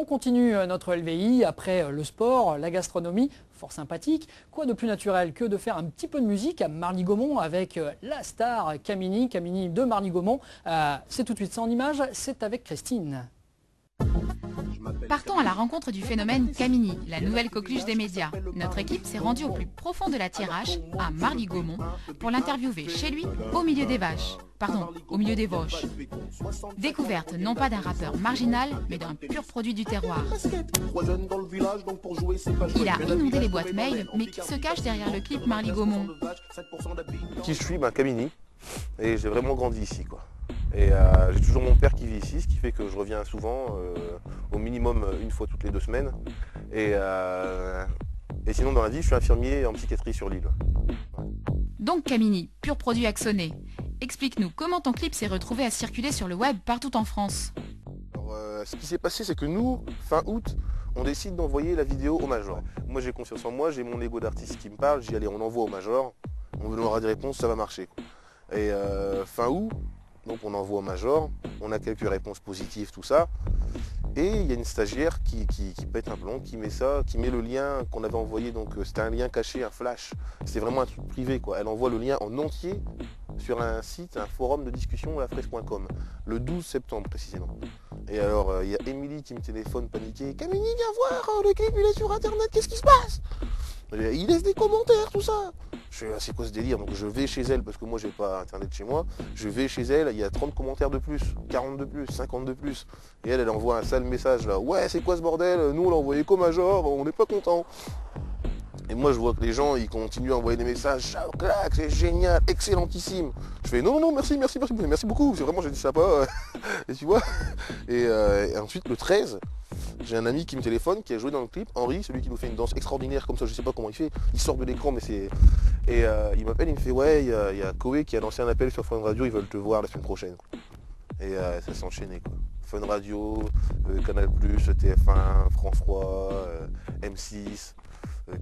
On continue euh, notre LVI après euh, le sport, la gastronomie, fort sympathique. Quoi de plus naturel que de faire un petit peu de musique à Marly-Gaumont avec euh, la star Camini, Camini de Marly-Gaumont. c'est tout de suite en image, c'est avec Christine. Partons à la rencontre du phénomène Camini, la nouvelle coqueluche des médias. Notre équipe s'est rendue au plus profond de la Thiérache, à Marly-Gaumont, pour l'interviewer chez lui, au milieu des vaches. Pardon, au milieu des vaches. Découverte non pas d'un rappeur marginal, mais d'un pur produit du terroir. Il a inondé les boîtes mail, mais qui se cache derrière le clip Marly-Gaumont? Qui je suis? Ben, Camini, et j'ai vraiment grandi ici. quoi. Et euh, j'ai toujours mon père qui vit ici, ce qui fait que je reviens souvent, euh, au minimum une fois toutes les deux semaines. Euh, et, sinon dans la vie, je suis infirmier en psychiatrie sur l'île. Donc Camini, pur produit axonné. Explique-nous comment ton clip s'est retrouvé à circuler sur le web partout en France. ce qui s'est passé, c'est que nous, fin août, on décide d'envoyer la vidéo au Major. Moi j'ai confiance en moi, j'ai mon ego d'artiste qui me parle, j'ai allez on envoie au Major, on aura des réponses, ça va marcher. Et fin août, donc on envoie au major, on a quelques réponses positives, tout ça. Et il y a une stagiaire qui, pète un plomb, qui met ça, qui met le lien qu'on avait envoyé, donc euh, c'était un lien caché, un flash. C'était vraiment un truc privé quoi. Elle envoie le lien en entier sur un site, un forum de discussion à fraise.com, le 12 septembre précisément. Et alors euh, il y a Émilie qui me téléphone paniquée, Camille viens voir, euh, le clip il est sur internet, qu'est-ce qui se passe? Il laisse des commentaires, tout ça. Je ah, c'est quoi ce délire? Donc je vais chez elle, parce que moi j'ai pas internet chez moi, je vais chez elle, il y a 30 commentaires de plus, 40 de plus, 50 de plus. Et elle, elle envoie un sale message là, ouais c'est quoi ce bordel? Nous on l'a envoyé comme major, on n'est pas content. Et moi je vois que les gens ils continuent à envoyer des messages, clac, c'est génial, excellentissime. Je fais non non non merci, merci, merci, merci beaucoup, c'est vraiment j'ai dit ça pas. et tu vois? Euh, et, ensuite le 13, j'ai un ami qui me téléphone, qui a joué dans le clip, Henri, celui qui nous fait une danse extraordinaire comme ça, je sais pas comment il fait, il sort de l'écran mais c'est. Et euh, il m'appelle, il me fait ouais, il y, a, Koé qui a lancé un appel sur Fun Radio, ils veulent te voir la semaine prochaine. Et euh, ça s'est enchaîné quoi. Fun Radio, Canal TF1, France 3, M6.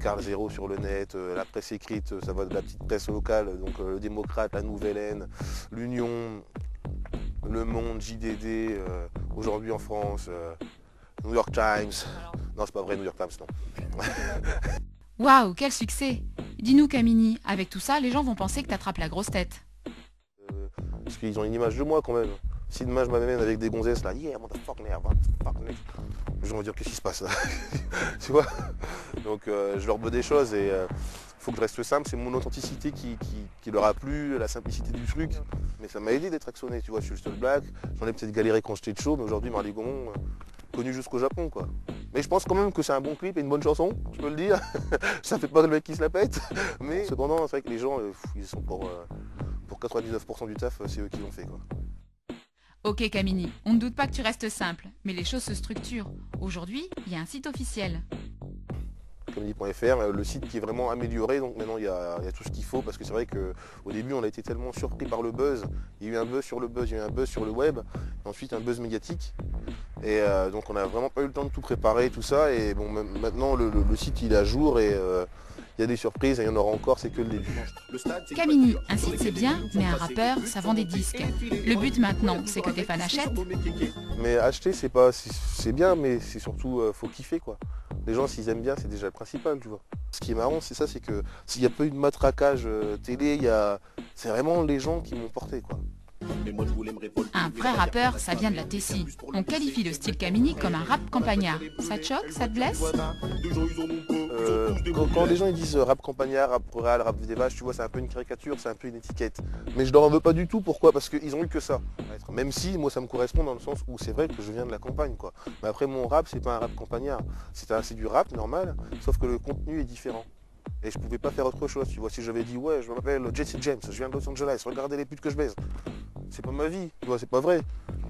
Carl Zéro sur le net, euh, la presse écrite, ça va de la petite presse locale, donc euh, le démocrate, la Nouvelle Haine, l'Union, Le Monde, JDD, euh, aujourd'hui en France, New York Times. Non, c'est pas vrai, New York Times, non. Waouh, quel succès Dis-nous Camini, avec tout ça, les gens vont penser que t'attrapes la grosse tête. parce qu'ils ont une image de moi quand même. Si demain je m'amène avec des gonzesses là, yeah, motherfucker, les gens vont dire qu'est-ce qui se passe là? Tu vois? Donc euh, je leur veux des choses et il euh, faut que je reste simple, c'est mon authenticité qui, leur a plu, la simplicité du truc. Mais ça m'a aidé d'être actionné, tu vois, je suis le seul black, j'en ai peut-être galéré quand j'étais chaud, mais aujourd'hui Marley Gaumont, euh, connu jusqu'au Japon quoi. Mais je pense quand même que c'est un bon clip et une bonne chanson, je peux le dire. ça fait pas le mec qui se la pète. Mais cependant, c'est vrai que les gens, ils sont pour, pour 99% du taf, c'est eux qui l'ont fait quoi. Ok Camini, on ne doute pas que tu restes simple, mais les choses se structurent. Aujourd'hui, il y a un site officiel. Camini.fr, euh, le site qui est vraiment amélioré, donc maintenant il y a, tout ce qu'il faut, parce que c'est vrai qu'au début on a été tellement surpris par le buzz, il y a eu un buzz sur le buzz, il y a eu un buzz sur le web, ensuite un buzz médiatique, et euh, donc on n'a vraiment pas eu le temps de tout préparer, tout ça, et bon maintenant le, site il est à jour, et euh, il y a des surprises, et il y en aura encore, c'est que le début. Camini, un site c'est bien, mais un rappeur, ça vend des disques. Le but maintenant, c'est que tes fans achètent. Mais acheter, c'est pas, c'est bien, mais c'est surtout, euh, faut kiffer quoi. Les gens, s'ils aiment bien, c'est déjà le principal, tu vois. Ce qui est marrant, c'est ça, c'est que s'il n'y a pas eu de matraquage euh, télé, il y a, c'est vraiment les gens qui m'ont porté quoi. Un vrai rappeur, ça vient de la Tessie. On qualifie le style Camini comme un rap campagnard. Ça te choque Ça te blesse euh, quand, les gens ils disent rap campagnard, rap rural, rap des vaches, tu vois, c'est un peu une caricature, c'est un peu une étiquette. Mais je leur en veux pas du tout. Pourquoi? Parce qu'ils ont eu que ça. Même si moi ça me correspond dans le sens où c'est vrai que je viens de la campagne, quoi. Mais après mon rap, c'est pas un rap campagnard. C'est du rap normal, sauf que le contenu est différent. Et je pouvais pas faire autre chose. Tu vois, si j'avais dit ouais, je m'appelle Jesse James, je viens de Los Angeles, regardez les putes que je baise c'est pas ma vie, tu vois, c'est pas vrai.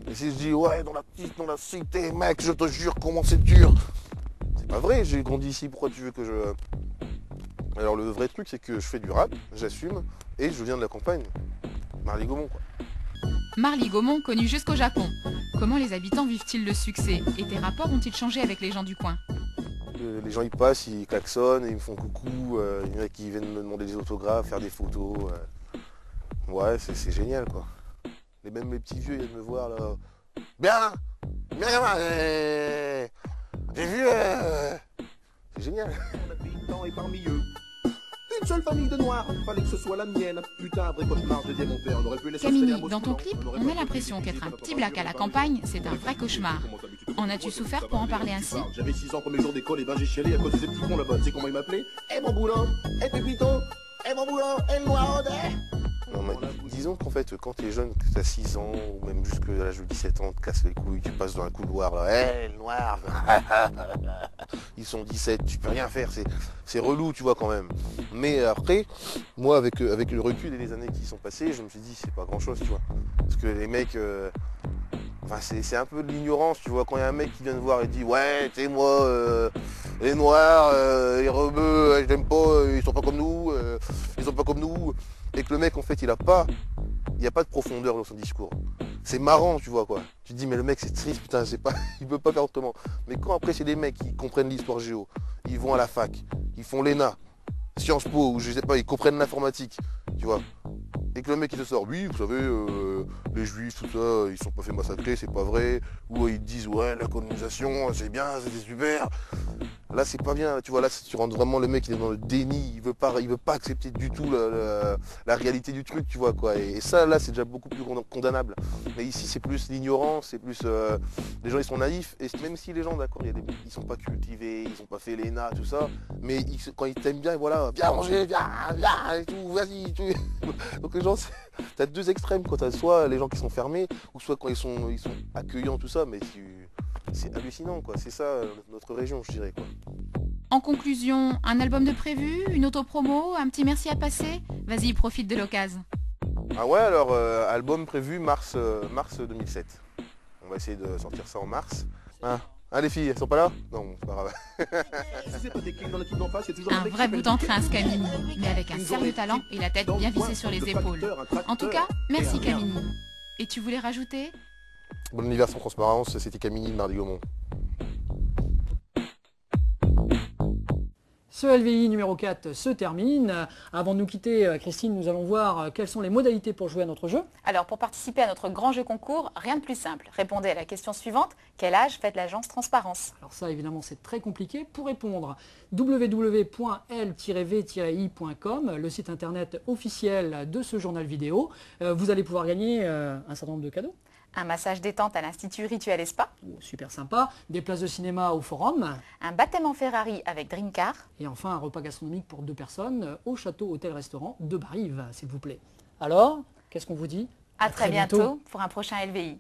Et si je dis ouais dans la petite, dans la cité, mec, je te jure comment c'est dur. C'est pas vrai, j'ai grandi ici, pourquoi tu veux que je. Alors le vrai truc c'est que je fais du rap, j'assume, et je viens de la campagne. Marly Gaumont quoi. Marly Gaumont connu jusqu'au Japon. Comment les habitants vivent-ils le succès? Et tes rapports ont-ils changé avec les gens du coin? Les gens ils passent, ils klaxonnent, ils me font coucou, il y en a qui viennent me demander des autographes, faire des photos. Euh. Ouais, c'est génial quoi. Et même mes petits vieux, ils viennent me voir là. Bien Bien J'ai vu... euh, C'est génial. et parmi eux. Une seule famille de noirs, fallait que ce soit la mienne. Putain, vrai cauchemar, je disais mon père, on aurait pu laisser un dans ton mosquito, clip, on a l'impression qu'être un petit black à la campagne, c'est un vrai cauchemar. En as-tu souffert pour en parler ainsi J'avais 6 ans, premier jour d'école, et ben j'ai chialé à cause de ces petits cons là-bas. Tu sais comment ils m'appelaient? Eh mon boulot Eh pépito Eh mon boulot Eh le noir Disons qu'en fait, quand t'es jeune, que t'as 6 ans, ou même jusque l'âge de 17 ans, te casses les couilles, tu passes dans un couloir, là, hé, le noir Ils sont 17, tu peux rien faire, c'est, relou, tu vois, quand même. Mais après, moi, avec, euh, avec le recul et les années qui sont passées, je me suis dit, c'est pas grand-chose, tu vois. Parce que les mecs... euh, Enfin, c'est, un peu de l'ignorance, tu vois, quand il y a un mec qui vient te voir et dit Ouais, sais, moi, euh, les noirs, euh, les rebeux, je pas, ils sont pas comme nous, ils sont pas comme nous. Et que le mec, en fait, il a pas, il n'y a pas de profondeur dans son discours. C'est marrant, tu vois, quoi. Tu dis, mais le mec, c'est triste, putain, c'est pas, il peut pas faire autrement. Mais quand après, c'est des mecs qui comprennent l'histoire géo, ils vont à la fac, ils font l'ENA, Sciences Po, ou je sais pas, ils comprennent l'informatique, tu vois. Et que le mec il te sort, oui, vous savez, euh, les juifs, tout ça, ils sont pas fait massacrer, c'est pas vrai. Ou ils disent, ouais, la colonisation, c'est bien, c'était super. Là, c'est pas bien, tu vois, là, tu rentres vraiment, le mec, il est dans le déni, il veut pas, il veut pas accepter du tout la, réalité du truc, tu vois, quoi. Et, ça, là, c'est déjà beaucoup plus con- condamnable. Mais ici, c'est plus l'ignorance, c'est plus, euh, les gens, ils sont naïfs. Et même si les gens, d'accord, il y ils sont pas cultivés, ils ont pas fait l'ENA, tout ça, mais quand ils t'aiment bien, voilà, viens manger, viens, viens, et tout, vas-y. Donc les gens, t'as deux extrêmes, quand t'as soit les gens qui sont fermés, ou soit quand ils sont, ils sont accueillants, tout ça, mais c'est hallucinant, quoi. C'est ça, euh, notre région, je dirais, quoi. En conclusion, un album de prévu, une autopromo, un petit merci à passer Vas-y, profite de l'occasion. Ah ouais, alors, euh, album prévu mars, euh, mars 2007. On va essayer de sortir ça en mars. Hein Hein, les filles, elles sont pas là? Non, c'est pas grave. Un vrai bout en train. Camini, mais avec un sérieux talent et la tête bien vissée sur les épaules. En tout cas, merci Camini. Et tu voulais rajouter? Bon anniversaire transparence, c'était Camille de Mardi Gaumont. Ce LVI numéro 4 se termine. Avant de nous quitter, euh, Christine, nous allons voir euh, quelles sont les modalités pour jouer à notre jeu. Alors, pour participer à notre grand jeu concours, rien de plus simple. Répondez à la question suivante. Quel âge faites l'agence Transparence? Alors ça, évidemment, c'est très compliqué. Pour répondre, www.l-v-i.com, le site internet officiel de ce journal vidéo. Euh, vous allez pouvoir gagner un certain nombre de cadeaux. Un massage détente à l'Institut Rituel et Spa Oh, Super sympa. Des places de cinéma au forum. Un baptême en Ferrari avec Dreamcar Et enfin, un repas gastronomique pour deux personnes au château hôtel-restaurant de Barive, s'il vous plaît. Alors, qu'est-ce qu'on vous dit? À, À très, très bientôt bientôt. pour un prochain LVI.